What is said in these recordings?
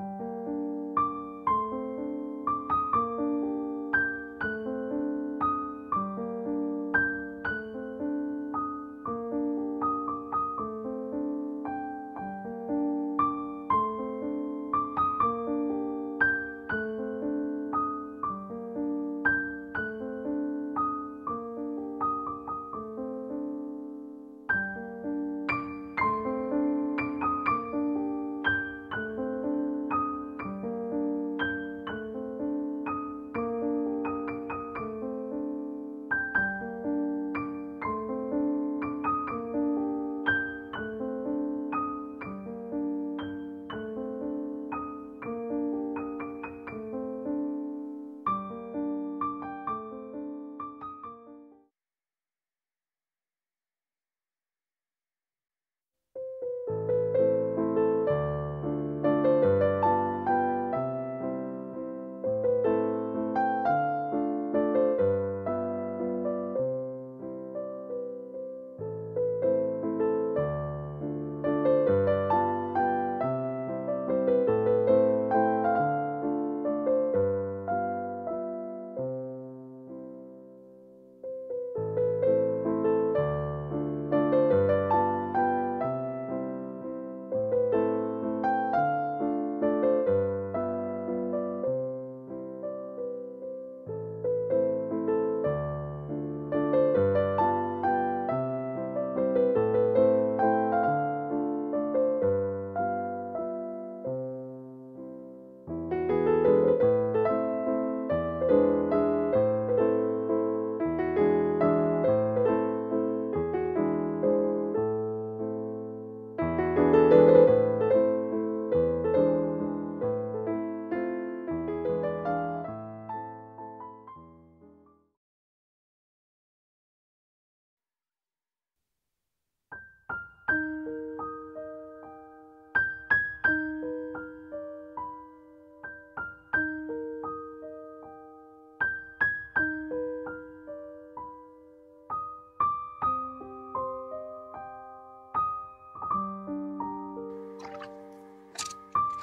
you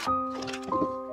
はい。